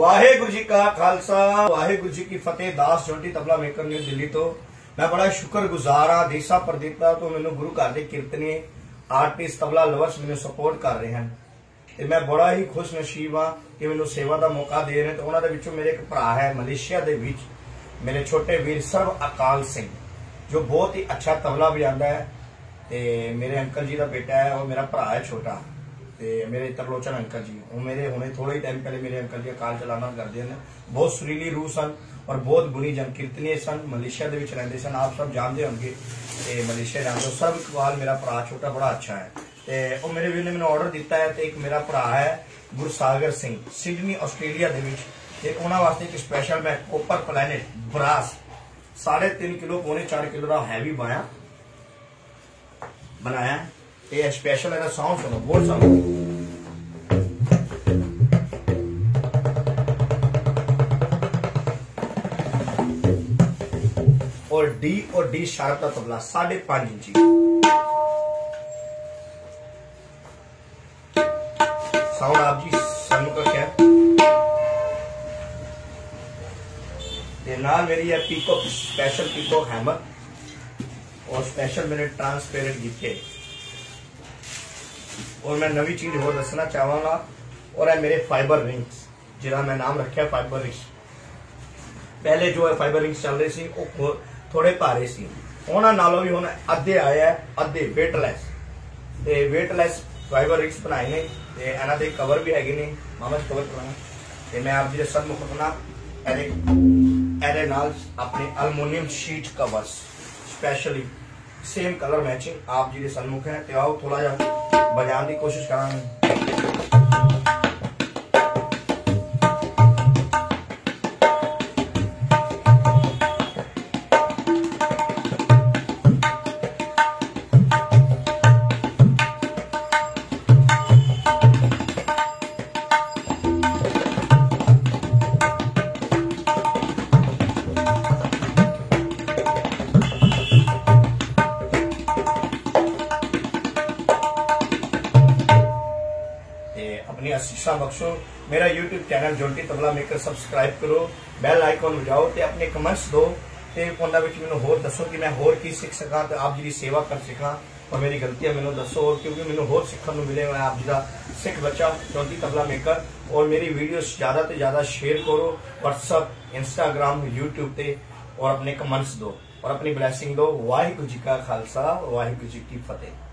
ਵਾਹਿਗੁਰੂ ਜੀ ਕਾ ਖਾਲਸਾ, ਵਾਹਿਗੁਰੂ ਜੀ ਕੀ ਫਤਿਹ। ਦਾਸ ਜੋਟੀ ਤਬਲਾ ਮੇਕਰ ਨੇ ਦਿੱਲੀ ਤੋਂ। ਮੈਂ ਬੜਾ ਸ਼ੁਕਰਗੁਜ਼ਾਰ ਹਾਂ ਦੇਸਾ ਪ੍ਰਦੀਪਤਾ ਤੋਂ ਮੈਨੂੰ ਗੁਰੂ ਘਰ ਦੇ ਕੀਰਤਨੀ, ਆਰਟਿਸਟ ਤਬਲਾ ਲਵਰਸ ਮੈਨੂੰ ਸਪੋਰਟ ਕਰ ਰਹੇ ਹਨ। ਤੇ ਮੈਂ ਬੜਾ ਹੀ ਖੁਸ਼ ਨਸੀਬ ਹਾਂ ਕਿ ਮੈਨੂੰ ਸੇਵਾ ਦਾ ਮੌਕਾ ਦੇ ਰਹੇ ਤੇ ਉਹਨਾਂ ਦੇ ਵਿੱਚੋਂ ਮੇਰੇ ਇੱਕ ਭਰਾ ਹੈ, ਮਲੇਸ਼ੀਆ ਦੇ ਵਿੱਚ ਮੇਰੇ ਛੋਟੇ ਵੀਰ ਸਰਵ ਅਕਾਲ ਸਿੰਘ, ਜੋ ਬਹੁਤ ਹੀ ਅੱਛਾ ਤਬਲਾ ਵਜਾਉਂਦਾ ਹੈ। ਤੇ ਮੇਰੇ ਅੰਕਲ ਜੀ ਦਾ ਬੇਟਾ ਹੈ, ਉਹ ਮੇਰਾ ਭਰਾ ਹੈ ਛੋਟਾ। ਤੇ ਮੇਰੇ ਤਰਲੋਚਨ ਅੰਕਲ ਜੀ। ਉਹ ਮੇਰੇ ਹੁਣੇ ਥੋੜੇ ਹੀ ਟਾਈਮ ਪਹਿਲੇ ਮੇਰੇ ਅੰਕਲ ਜੀ ਅਕਾਲ ਚਲਾਣਾ ਕਰਦੇ ਨੇ। ਬਹੁਤ ਸੁਰੀਲੀ ਰੂਹ ਸਨ ਔਰ ਬਹੁਤ ਗੁਣੀ ਜਨ ਕੀਰਤਨੀਏ ਸਨ। ਮਲੇਸ਼ੀਆ ਦੇ ਵਿੱਚ ਰਹਿੰਦੇ ਸਨ। ਆਪ ਸਭ ਜਾਣਦੇ ਹੋਣਗੇ ਤੇ ਮਲੇਸ਼ੀਆ ਜਾਂਦੇ ਹੋ। ਇਕਬਾਲ ਮੇਰਾ ਭਰਾ ਛੋਟਾ ਬੜਾ ਅੱਛਾ ਹੈ। ਤੇ ਉਹ ਮੇਰੇ ਵੀਰ ਨੇ ਮੈਨੂੰ ਆਰਡਰ ਦਿੱਤਾ ਹੈ ਤੇ ਇੱਕ ਮੇਰਾ ਭਰਾ ਹੈ ਗੁਰਸਾਗਰ ਸਿੰਘ ਸਿਡਨੀ ਆਸਟ੍ਰੇਲੀਆ ਦੇ ਵਿੱਚ। ਤੇ ਉਹਨਾਂ ਵਾਸਤੇ ਇੱਕ ਸਪੈਸ਼ਲ ਮੈਂ ਕੋਪਰ ਪਲੈਨਟ ਬਰਾਸ 3.5 ਕਿਲੋ ਪੌਣੇ 4 ਕਿਲੋ ਦਾ ਹੈਵੀ ਬਾਇਆ ਬਣਾਇਆ। स्पेशल સ્પેશિયલ એના સાઉન્ડ बोल બોલ और डी और डी शार्प का तबला साढ़े पाँच इंची। साउंड आप जी नाल मेरी है स्पेशल पीको हैमर और स्पेशल मेरे ट्रांसपेरेंट जीते ਔਰ ਮੈਂ ਨਵੀਂ ਚੀਜ਼ ਹੋਰ ਦੱਸਣਾ ਚਾਹਾਂਗਾ, ਔਰ ਇਹ ਮੇਰੇ ਫਾਈਬਰ ਰਿੰਗਸ ਜਿਹਦਾ ਮੈਂ ਨਾਮ ਰੱਖਿਆ ਫਾਈਬਰ ਰਿੰਗਸ ਪਹਿਲੇ ਜੋ ਫਾਈਬਰ ਰਿੰਗਸ ਚੱਲ ਰਹੇ ਸੀ, ਉਹ ਥੋੜੇ ਭਾਰੇ ਸੀ। ਉਹਨਾਂ ਨਾਲੋਂ ਵੀ ਹੁਣ ਅੱਧੇ ਆਏ ਅੱਧੇ ਵੇਟਲੈਸ ਤੇ ਵੇਟਲੈਸ ਫਾਈਬਰ ਰਿੰਗਸ ਬਣਾਏ ਨੇ, ਤੇ ਇਹਨਾਂ ਦੇ ਕਵਰ ਵੀ ਹੈਗੇ ਨੇ। ਮਾਮਾ ਕਵਰ ਕਰਾਣਾ ਤੇ ਮੈਂ ਆਪ ਜੀ ਦੇ ਸਨਮੁਖ ਆਪਣਾ ਇਹਦੇ ਇਹਦੇ ਨਾਲ ਆਪਣੇ aluminium sheet covers specially same colour matching ਆਪ ਜੀ ਦੇ ਸਨਮੁਖ ਹੈ ਤੇ ਆਓ ਥੋੜਾ ਜਿਹਾ ਬਜਾਉਣ ਦੀ ਕੋਸ਼ਿਸ਼ ਕਰਾਂਗੇ ਤੇ ਆਪਣੀ ਅਸੀਸਾਂ ਬਖਸ਼ੋ। ਮੇਰਾ YouTube channel Jonty Tabla subscribe ਕਰੋ। ਬੈਲ ਆਈਕਨ ਵਜਾਓ ਤੇ ਆਪਣੇ ਕਮੈਂਟਸ ਦਿਓ ਤੇ ਉਹਨਾਂ ਵਿੱਚ ਮੈਨੂੰ ਹੋਰ ਦੱਸੋ ਕਿ ਮੈਂ ਹੋਰ ਕੀ ਸਿੱਖ ਸਕਾਂ ਤੇ ਆਪ ਜੀ ਦੀ ਸੇਵਾ ਕਰ ਸਕਾਂ ਔਰ ਮੇਰੀ ਗਲਤੀਆਂ ਮੈਨੂੰ ਦੱਸੋ ਔਰ ਕਿਉਂਕਿ ਮੈਨੂੰ ਹੋਰ ਸਿੱਖਣ ਨੂੰ ਮਿਲੇ, ਮੈਂ ਆਪ ਜੀ ਦਾ ਸਿੱਖ ਬੱਚਾ, ਜੋਂਟੀ ਤਬਲਾ ਮੇਕਰ ਔਰ ਮੇਰੀ ਵੀਡੀਓਜ਼ ਜ਼ਿਆਦਾ ਤੋਂ ਜ਼ਿਆਦਾ ਸ਼ੇਅਰ ਕਰੋ। WhatsApp, Instagram, YouTube ਤੇ ਔਰ ਆਪਣੇ ਕਮੈਂਟਸ ਦਿਓ ਔਰ ਆਪਣੀ ਬਲੇਸਿੰਗ ਦਿਓ ਵਾਹਿਗੁਰੂ ਜੀ ਕਾ ਖਾਲਸਾ, ਵਾਹਿਗੁਰੂ ਜੀ ਕੀ ਫਤਿਹ।